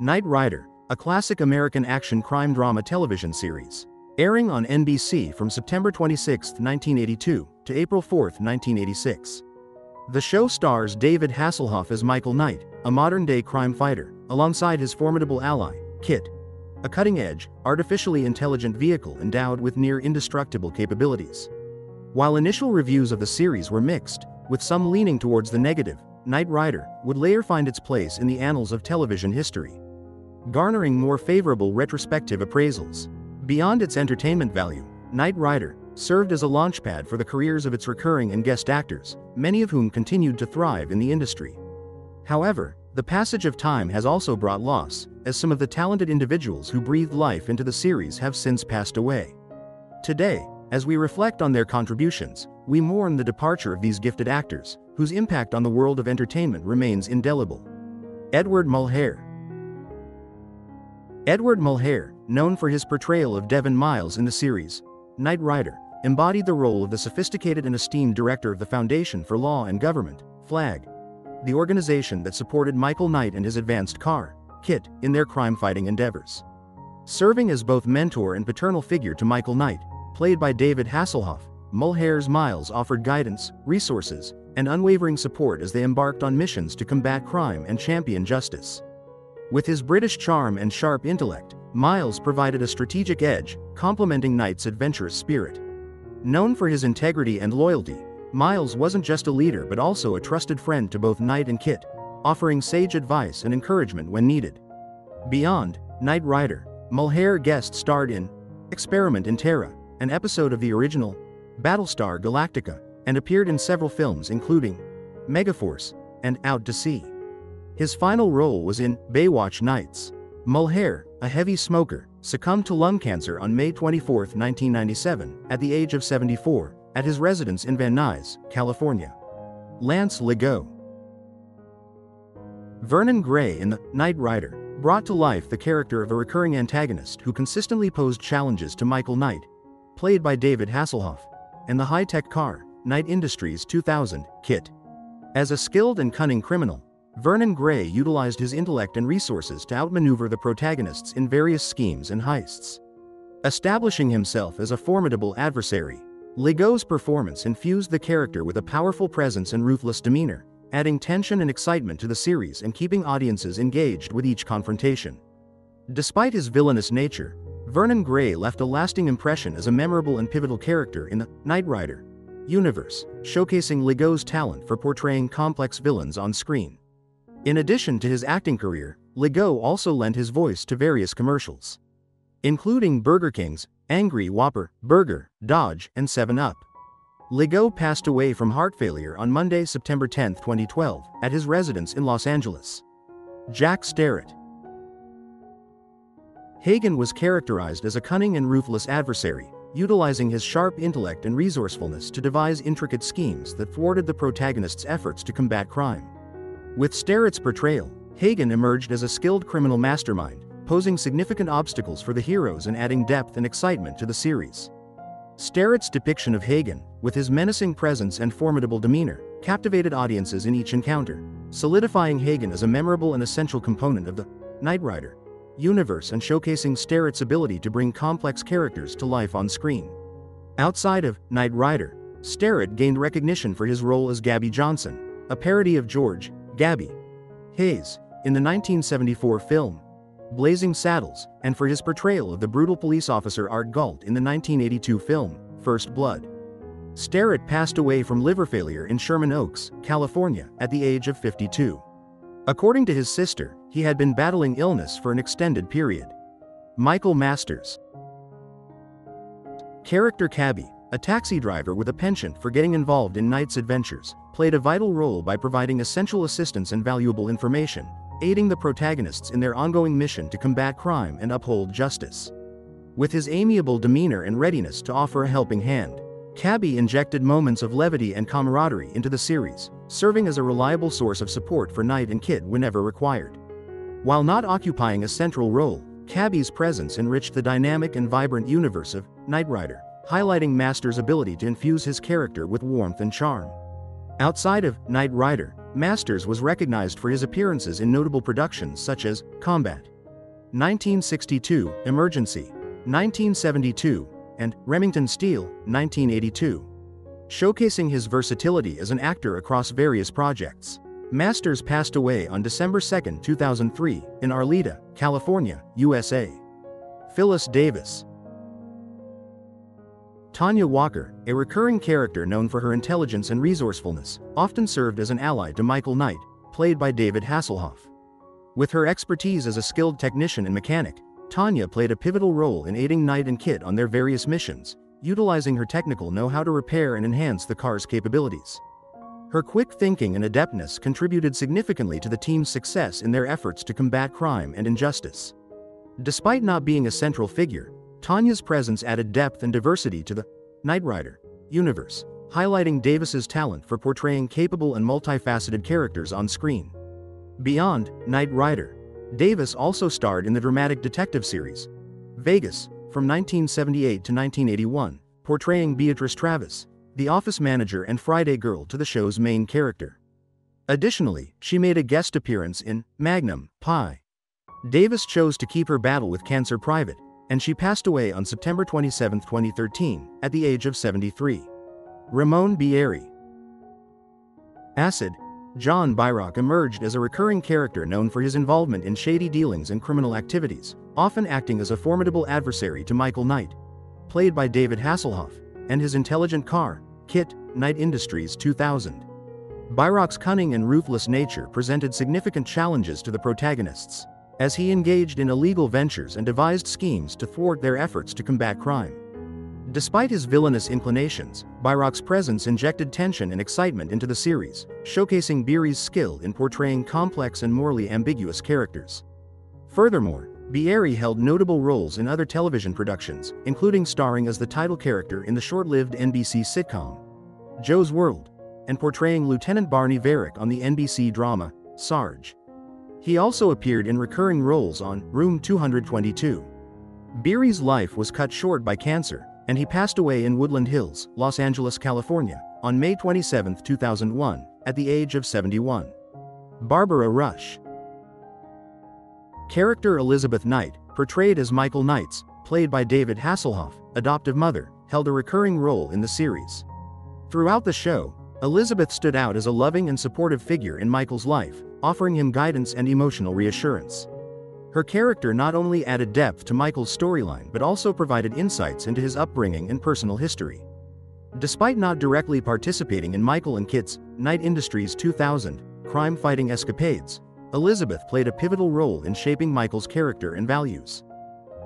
Knight Rider, a classic American action crime drama television series. Airing on NBC from September 26, 1982 to April 4, 1986. The show stars David Hasselhoff as Michael Knight, a modern-day crime fighter, alongside his formidable ally, Kit, a cutting-edge, artificially intelligent vehicle endowed with near-indestructible capabilities. While initial reviews of the series were mixed, with some leaning towards the negative, Knight Rider would later find its place in the annals of television history. Garnering more favorable retrospective appraisals. Beyond its entertainment value, Knight Rider served as a launchpad for the careers of its recurring and guest actors, many of whom continued to thrive in the industry. However, the passage of time has also brought loss, as some of the talented individuals who breathed life into the series have since passed away. Today, as we reflect on their contributions, we mourn the departure of these gifted actors, whose impact on the world of entertainment remains indelible. Edward Mulhare Edward Mulhare, known for his portrayal of Devon Miles in the series, Knight Rider, embodied the role of the sophisticated and esteemed director of the Foundation for Law and Government, FLAG, the organization that supported Michael Knight and his advanced car, KIT, in their crime-fighting endeavors. Serving as both mentor and paternal figure to Michael Knight, played by David Hasselhoff, Mulhare's Miles offered guidance, resources, and unwavering support as they embarked on missions to combat crime and champion justice. With his British charm and sharp intellect, Miles provided a strategic edge, complementing Knight's adventurous spirit. Known for his integrity and loyalty, Miles wasn't just a leader but also a trusted friend to both Knight and Kit, offering sage advice and encouragement when needed. Beyond, Knight Rider, Mulhare guest starred in Experiment in Terra, an episode of the original Battlestar Galactica, and appeared in several films including Megaforce and Out to Sea. His final role was in Baywatch Nights. Mulhare, a heavy smoker, succumbed to lung cancer on May 24, 1997, at the age of 74, at his residence in Van Nuys, California. Lance Legault Vernon Gray in The Knight Rider brought to life the character of a recurring antagonist who consistently posed challenges to Michael Knight, played by David Hasselhoff, and the high-tech car, Knight Industries 2000, Kit. As a skilled and cunning criminal, Vernon Gray utilized his intellect and resources to outmaneuver the protagonists in various schemes and heists. Establishing himself as a formidable adversary, Legault's performance infused the character with a powerful presence and ruthless demeanor, adding tension and excitement to the series and keeping audiences engaged with each confrontation. Despite his villainous nature, Vernon Gray left a lasting impression as a memorable and pivotal character in the Knight Rider universe, showcasing Legault's talent for portraying complex villains on screen. In addition to his acting career, Legault also lent his voice to various commercials, including Burger King's Angry Whopper, Burger, Dodge, and 7-Up. Legault passed away from heart failure on Monday, September 10, 2012, at his residence in Los Angeles. Jack Starrett Hagen was characterized as a cunning and ruthless adversary, utilizing his sharp intellect and resourcefulness to devise intricate schemes that thwarted the protagonist's efforts to combat crime. With Starrett's portrayal, Hagen emerged as a skilled criminal mastermind, posing significant obstacles for the heroes and adding depth and excitement to the series. Starrett's depiction of Hagen, with his menacing presence and formidable demeanor, captivated audiences in each encounter, solidifying Hagen as a memorable and essential component of the Knight Rider universe and showcasing Starrett's ability to bring complex characters to life on screen. Outside of Knight Rider, Starrett gained recognition for his role as Gabby Johnson, a parody of George, Gabby, Hayes, in the 1974 film Blazing Saddles, and for his portrayal of the brutal police officer Art Galt in the 1982 film, First Blood. Starrett passed away from liver failure in Sherman Oaks, California, at the age of 52. According to his sister, he had been battling illness for an extended period. Michael Masters Character Cabby, a taxi driver with a penchant for getting involved in Knight's adventures, played a vital role by providing essential assistance and valuable information, aiding the protagonists in their ongoing mission to combat crime and uphold justice. With his amiable demeanor and readiness to offer a helping hand, Cabby injected moments of levity and camaraderie into the series, serving as a reliable source of support for Knight and KITT whenever required. While not occupying a central role, Cabby's presence enriched the dynamic and vibrant universe of Knight Rider, highlighting Master's ability to infuse his character with warmth and charm. Outside of Knight Rider, Masters was recognized for his appearances in notable productions such as Combat, 1962, Emergency, 1972, and Remington Steele, 1982. Showcasing his versatility as an actor across various projects. Masters passed away on December 2, 2003, in Arleta, California, USA. Phyllis Davis. Tanya Walker, a recurring character known for her intelligence and resourcefulness, often served as an ally to Michael Knight, played by David Hasselhoff. With her expertise as a skilled technician and mechanic, Tanya played a pivotal role in aiding Knight and Kit on their various missions, utilizing her technical know-how to repair and enhance the car's capabilities. Her quick thinking and adeptness contributed significantly to the team's success in their efforts to combat crime and injustice. Despite not being a central figure, Tanya's presence added depth and diversity to the Knight Rider universe, highlighting Davis's talent for portraying capable and multifaceted characters on screen. Beyond Knight Rider, Davis also starred in the dramatic detective series, Vegas, from 1978 to 1981, portraying Beatrice Travis, the office manager and Friday girl to the show's main character. Additionally, she made a guest appearance in Magnum, Pi. Davis chose to keep her battle with cancer private, and she passed away on September 27, 2013, at the age of 73. Ramon Bieri Acid, John Byrock emerged as a recurring character known for his involvement in shady dealings and criminal activities, often acting as a formidable adversary to Michael Knight. Played by David Hasselhoff, and his intelligent car, Kit, Knight Industries 2000. Byrock's cunning and ruthless nature presented significant challenges to the protagonists, as he engaged in illegal ventures and devised schemes to thwart their efforts to combat crime. Despite his villainous inclinations, Byrock's presence injected tension and excitement into the series, showcasing Bieri's skill in portraying complex and morally ambiguous characters. Furthermore, Bieri held notable roles in other television productions, including starring as the title character in the short-lived NBC sitcom, Joe's World, and portraying Lieutenant Barney Varick on the NBC drama, Sarge. He also appeared in recurring roles on Room 222. Bieri's life was cut short by cancer, and he passed away in Woodland Hills, Los Angeles, California, on May 27, 2001, at the age of 71. Barbara Rush Character Elizabeth Knight, portrayed as Michael Knight's, played by David Hasselhoff, adoptive mother, held a recurring role in the series. Throughout the show, Elizabeth stood out as a loving and supportive figure in Michael's life, offering him guidance and emotional reassurance. Her character not only added depth to Michael's storyline but also provided insights into his upbringing and personal history. Despite not directly participating in Michael and Kit's Knight Industries 2000 crime-fighting escapades, Elizabeth played a pivotal role in shaping Michael's character and values.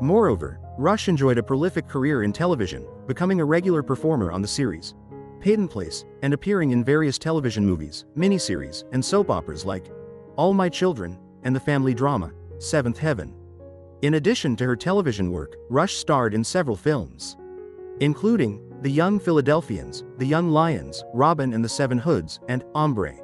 Moreover, Rush enjoyed a prolific career in television, becoming a regular performer on the series, Peyton Place, and appearing in various television movies, miniseries, and soap operas like All My Children and the family drama Seventh Heaven. In addition to her television work, Rush starred in several films, including The Young Philadelphians, The Young Lions, Robin and the Seven Hoods, and Hombre.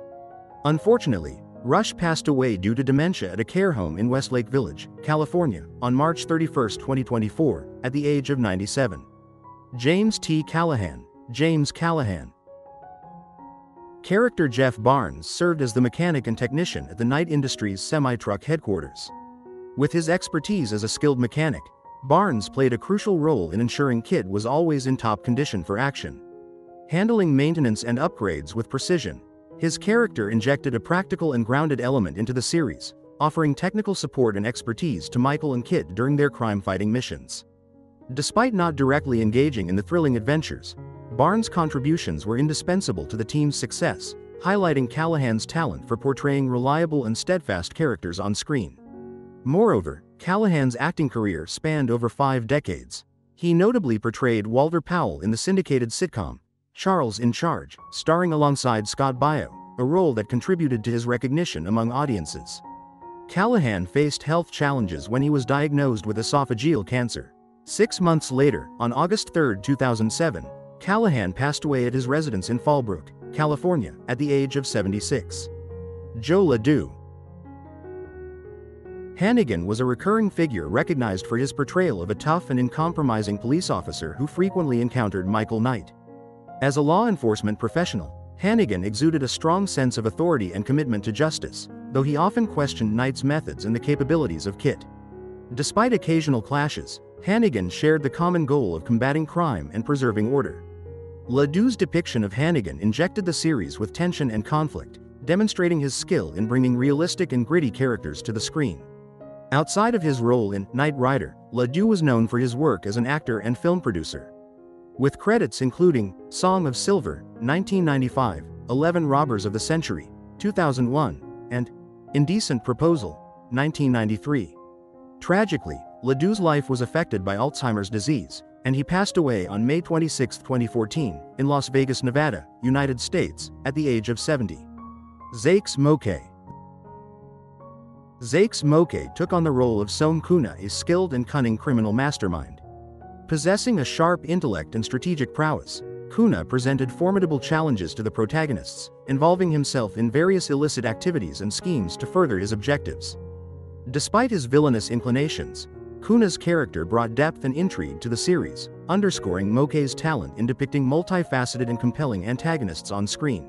Unfortunately, Rush passed away due to dementia at a care home in Westlake Village, California, on March 31, 2024, at the age of 97. James T. Callahan, James Callahan. Character Jeff Barnes served as the mechanic and technician at the Knight Industries semi-truck headquarters. With his expertise as a skilled mechanic, Barnes played a crucial role in ensuring KITT was always in top condition for action. Handling maintenance and upgrades with precision, his character injected a practical and grounded element into the series, offering technical support and expertise to Michael and KITT during their crime-fighting missions. Despite not directly engaging in the thrilling adventures, Barnes' contributions were indispensable to the team's success, highlighting Callahan's talent for portraying reliable and steadfast characters on screen. Moreover, Callahan's acting career spanned over five decades. He notably portrayed Walter Powell in the syndicated sitcom, Charles in Charge, starring alongside Scott Baio, a role that contributed to his recognition among audiences. Callahan faced health challenges when he was diagnosed with esophageal cancer. Six months later, on August 3, 2007, Callahan passed away at his residence in Fallbrook, California, at the age of 76. Joe LeDoux Hannigan was a recurring figure recognized for his portrayal of a tough and uncompromising police officer who frequently encountered Michael Knight. As a law enforcement professional, Hannigan exuded a strong sense of authority and commitment to justice, though he often questioned Knight's methods and the capabilities of Kit. Despite occasional clashes, Hannigan shared the common goal of combating crime and preserving order. Ledoux's depiction of Hannigan injected the series with tension and conflict, demonstrating his skill in bringing realistic and gritty characters to the screen. Outside of his role in Knight Rider, Ledoux was known for his work as an actor and film producer. With credits including Song of Silver, 1995, 11 Robbers of the Century, 2001, and Indecent Proposal, 1993. Tragically, Ledoux's life was affected by Alzheimer's disease, and he passed away on May 26, 2014, in Las Vegas, Nevada, United States, at the age of 70. Zakes Mokae Zakes Mokae took on the role of Sohn Kuna, a skilled and cunning criminal mastermind. Possessing a sharp intellect and strategic prowess, Kuna presented formidable challenges to the protagonists, involving himself in various illicit activities and schemes to further his objectives. Despite his villainous inclinations, Kuna's character brought depth and intrigue to the series, underscoring Mokae's talent in depicting multifaceted and compelling antagonists on screen.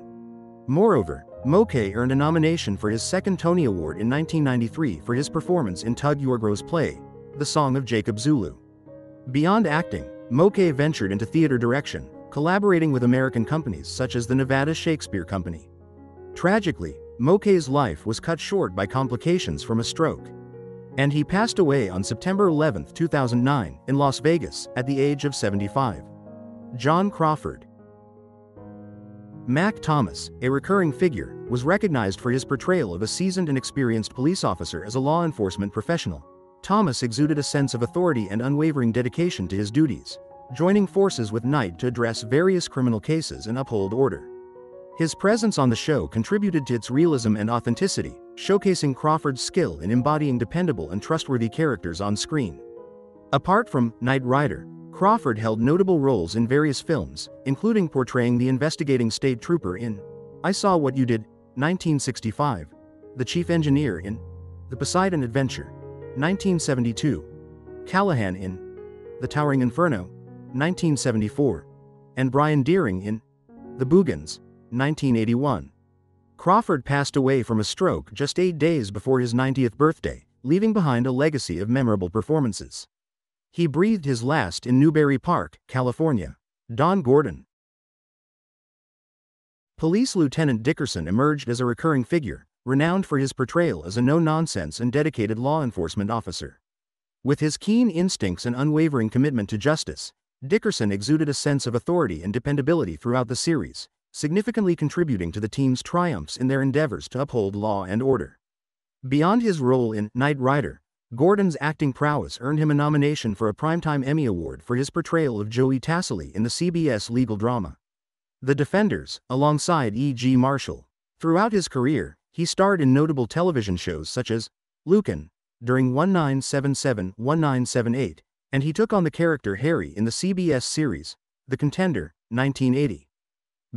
Moreover, Mokae earned a nomination for his second Tony Award in 1993 for his performance in Tug Yourgrau's play, The Song of Jacob Zulu. Beyond acting, Mokae ventured into theater direction, collaborating with American companies such as the Nevada Shakespeare Company. Tragically, Mokae's life was cut short by complications from a stroke. And he passed away on September 11, 2009, in Las Vegas, at the age of 75. John Crawford. Mac Thomas, a recurring figure, was recognized for his portrayal of a seasoned and experienced police officer as a law enforcement professional. Thomas exuded a sense of authority and unwavering dedication to his duties, joining forces with Knight to address various criminal cases and uphold order. His presence on the show contributed to its realism and authenticity, showcasing Crawford's skill in embodying dependable and trustworthy characters on screen. Apart from Knight Rider, Crawford held notable roles in various films, including portraying the investigating state trooper in I Saw What You Did, 1965, the chief engineer in The Poseidon Adventure, 1972, Callahan in The Towering Inferno, 1974, and Brian Deering in The Boogens, 1981. Crawford passed away from a stroke just eight days before his 90th birthday, leaving behind a legacy of memorable performances. He breathed his last in Newbury Park, California. Don Gordon. Police Lieutenant Dickerson emerged as a recurring figure, renowned for his portrayal as a no-nonsense and dedicated law enforcement officer. With his keen instincts and unwavering commitment to justice, Dickerson exuded a sense of authority and dependability throughout the series, significantly contributing to the team's triumphs in their endeavors to uphold law and order. Beyond his role in Knight Rider, Gordon's acting prowess earned him a nomination for a Primetime Emmy Award for his portrayal of Joey Tassili in the CBS legal drama. The Defenders, alongside E.G. Marshall. Throughout his career, he starred in notable television shows such as Lucan, during 1977 1978, and he took on the character Harry in the CBS series, The Contender, 1980.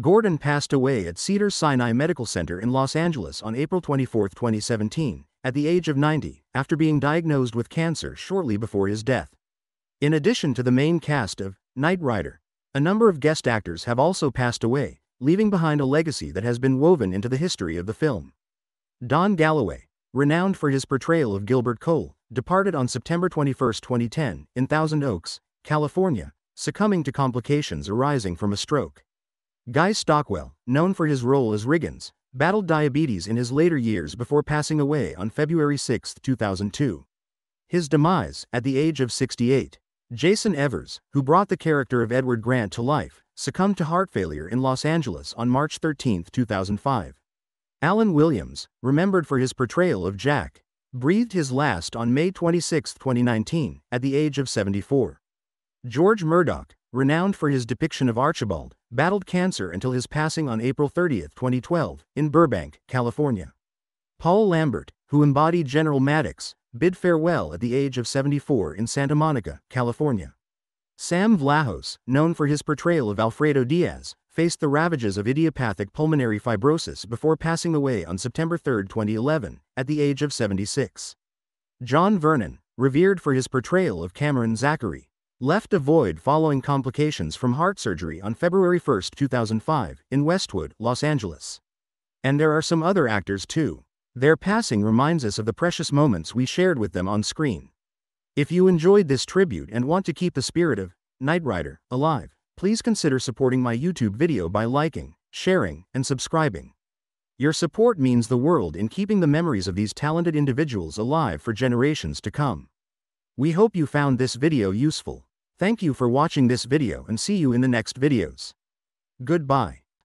Gordon passed away at Cedars Sinai Medical Center in Los Angeles on April 24, 2017, at the age of 90, after being diagnosed with cancer shortly before his death. In addition to the main cast of Knight Rider, a number of guest actors have also passed away, leaving behind a legacy that has been woven into the history of the film. Don Galloway, renowned for his portrayal of Gilbert Cole, departed on September 21, 2010, in Thousand Oaks, California, succumbing to complications arising from a stroke. Guy Stockwell, known for his role as Riggins, battled diabetes in his later years before passing away on February 6, 2002. His demise, at the age of 68. Jason Evers, who brought the character of Edward Grant to life, succumbed to heart failure in Los Angeles on March 13, 2005. Alan Williams, remembered for his portrayal of Jack, breathed his last on May 26, 2019, at the age of 74. George Murdock, renowned for his depiction of Archibald, battled cancer until his passing on April 30, 2012, in Burbank, California. Paul Lambert, who embodied General Maddox, bid farewell at the age of 74 in Santa Monica, California. Sam Vlahos, known for his portrayal of Alfredo Diaz, faced the ravages of idiopathic pulmonary fibrosis before passing away on September 3, 2011, at the age of 76. John Vernon, revered for his portrayal of Cameron Zachary, left a void following complications from heart surgery on February 1, 2005, in Westwood, Los Angeles. And there are some other actors too. Their passing reminds us of the precious moments we shared with them on screen. If you enjoyed this tribute and want to keep the spirit of Knight Rider alive, please consider supporting my YouTube video by liking, sharing, and subscribing. Your support means the world in keeping the memories of these talented individuals alive for generations to come. We hope you found this video useful. Thank you for watching this video and see you in the next videos. Goodbye.